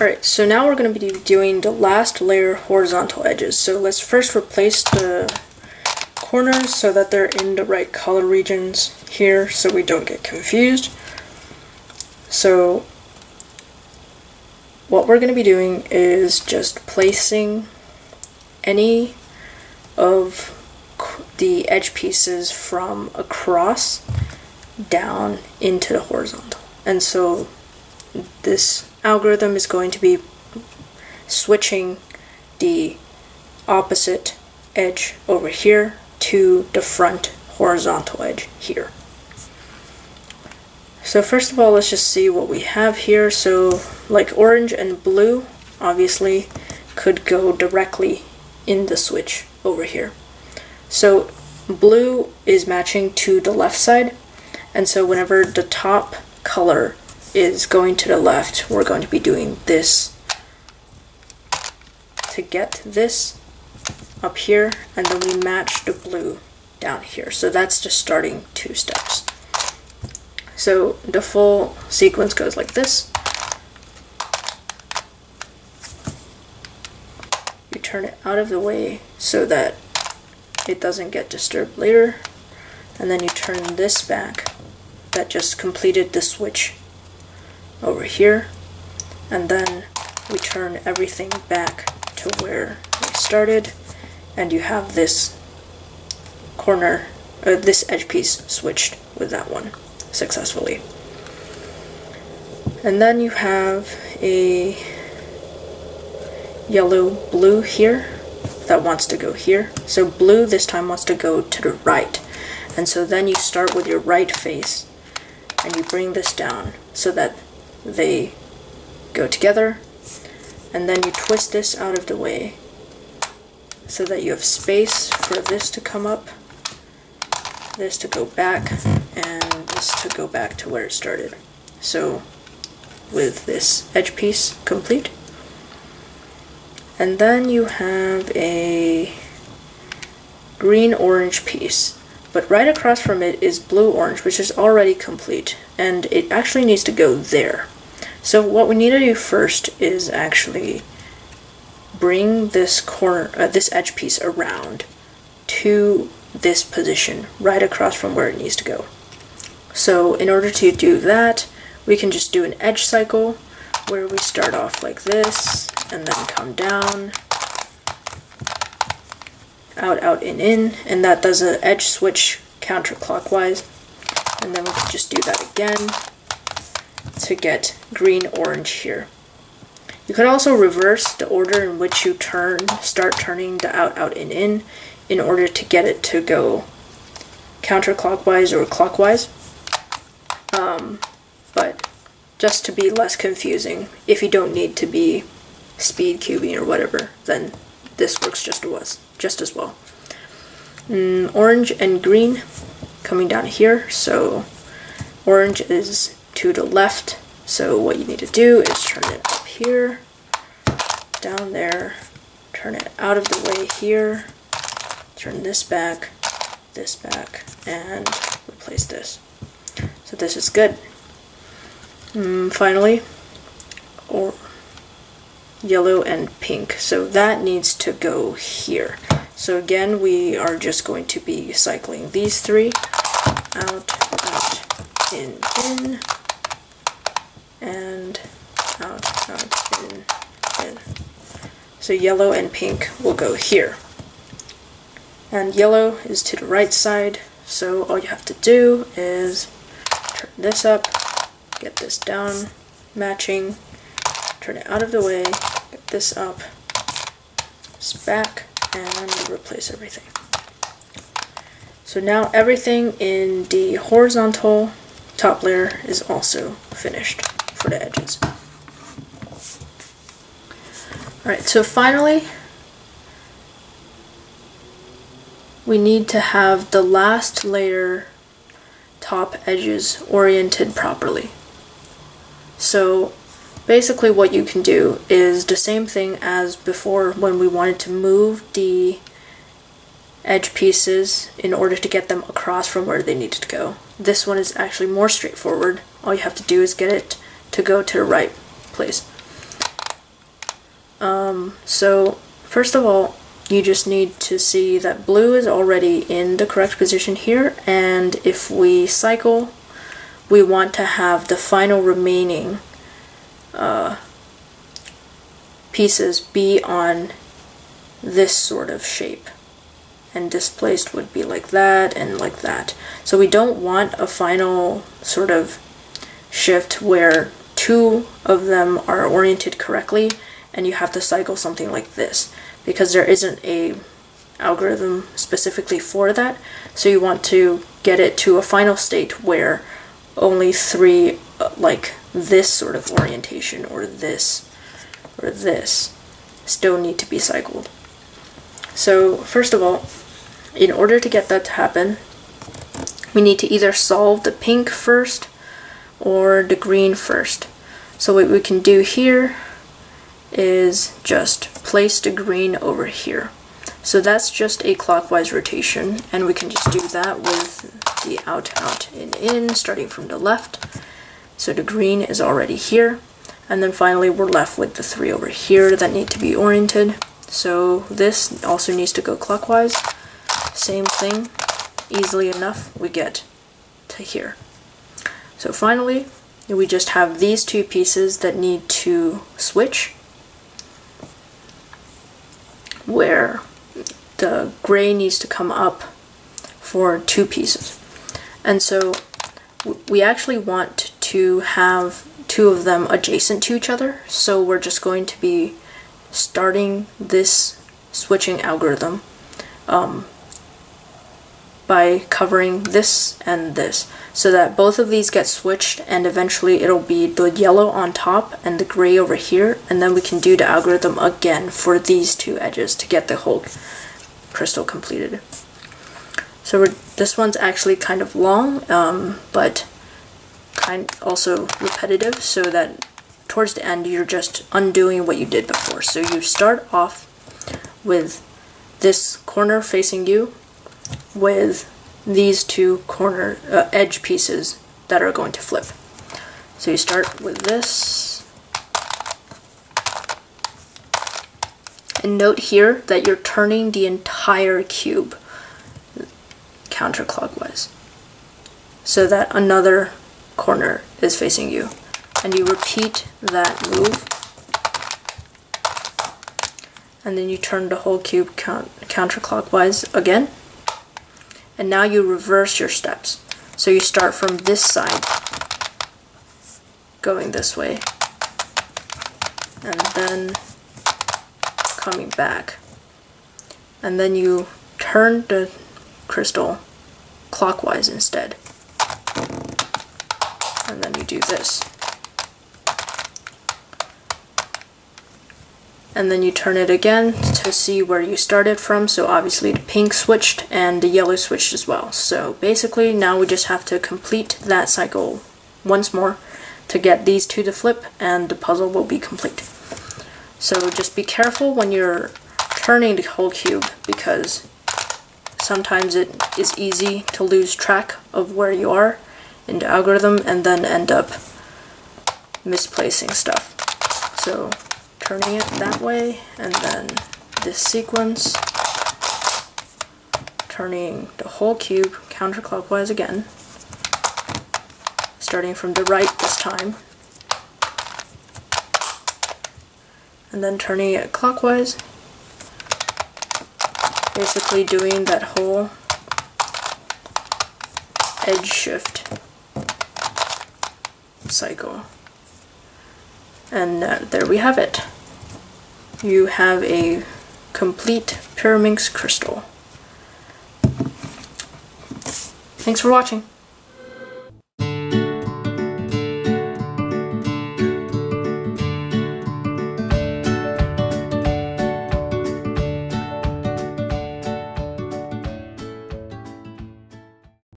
Alright, so now we're going to be doing the last layer horizontal edges. So let's first replace the corners so that they're in the right color regions here so we don't get confused. So what we're going to be doing is just placing any of the edge pieces from across down into the horizontal. And so this algorithm is going to be switching the opposite edge over here to the front horizontal edge here. So first of all, let's just see what we have here. So like orange and blue, obviously, could go directly in the switch over here. So blue is matching to the left side, and so whenever the top color is going to the left, we're going to be doing this to get this up here, and then we match the blue down here. So that's the starting two steps. So the full sequence goes like this. You turn it out of the way so that it doesn't get disturbed later. And then you turn this back that just completed the switch over here. And then we turn everything back to where we started and you have this corner, uh, this edge piece switched with that one successfully. And then you have a yellow blue here that wants to go here. So blue this time wants to go to the right. And so then you start with your right face and you bring this down so that they go together. And then you twist this out of the way so that you have space for this to come up, this to go back, and this to go back to where it started. So with this edge piece complete, and then you have a green-orange piece. But right across from it is blue-orange, which is already complete. And it actually needs to go there. So what we need to do first is actually bring this corner, uh, this edge piece around to this position, right across from where it needs to go. So in order to do that, we can just do an edge cycle where we start off like this and then come down, out, out, in, in, and that does an edge switch counterclockwise. And then we can just do that again to get green, orange here. You could also reverse the order in which you turn, start turning the out, out, in, in, in order to get it to go counterclockwise or clockwise. Um, but just to be less confusing. If you don't need to be speed cubing or whatever, then this works just as, just as well. Mm, orange and green coming down here, so orange is to the left, so what you need to do is turn it up here, down there, turn it out of the way here, turn this back, this back, and replace this. So this is good. Mm, finally, or yellow and pink. So that needs to go here. So again, we are just going to be cycling these three out, out, in, in, and out, out, in, in. So yellow and pink will go here. And yellow is to the right side, so all you have to do is turn this up, get this down, matching, turn it out of the way, get this up, this back, and replace everything. So now everything in the horizontal top layer is also finished for the edges. Alright, so finally, we need to have the last layer top edges oriented properly. So basically what you can do is the same thing as before when we wanted to move the edge pieces in order to get them across from where they needed to go. This one is actually more straightforward. All you have to do is get it to go to the right place. Um, so first of all, you just need to see that blue is already in the correct position here and if we cycle we want to have the final remaining uh, pieces be on this sort of shape and displaced would be like that and like that. So we don't want a final sort of shift where two of them are oriented correctly and you have to cycle something like this because there isn't a algorithm specifically for that. So you want to get it to a final state where only three, uh, like this sort of orientation or this or this, still need to be cycled. So first of all, in order to get that to happen, we need to either solve the pink first or the green first. So what we can do here is just place the green over here. So that's just a clockwise rotation, and we can just do that with the out, out, in, in, starting from the left. So the green is already here, and then finally we're left with the three over here that need to be oriented. So this also needs to go clockwise. Same thing, easily enough, we get to here. So finally, we just have these two pieces that need to switch where the gray needs to come up for two pieces. And so we actually want to have two of them adjacent to each other. So we're just going to be starting this switching algorithm um, by covering this and this so that both of these get switched and eventually it'll be the yellow on top and the gray over here and then we can do the algorithm again for these two edges to get the whole crystal completed. So this one's actually kind of long um, but kind also repetitive so that towards the end you're just undoing what you did before. So you start off with this corner facing you with these two corner uh, edge pieces that are going to flip. So you start with this. And note here that you're turning the entire cube counterclockwise so that another corner is facing you. And you repeat that move and then you turn the whole cube count counterclockwise again and now you reverse your steps. So you start from this side, going this way, and then coming back. And then you turn the crystal clockwise instead. And then you do this. and then you turn it again to see where you started from. So obviously the pink switched and the yellow switched as well. So basically now we just have to complete that cycle once more to get these two to flip and the puzzle will be complete. So just be careful when you're turning the whole cube because sometimes it is easy to lose track of where you are in the algorithm and then end up misplacing stuff. So turning it that way, and then this sequence, turning the whole cube counterclockwise again, starting from the right this time, and then turning it clockwise, basically doing that whole edge shift cycle. And uh, there we have it you have a complete Pyraminx crystal. Thanks for watching.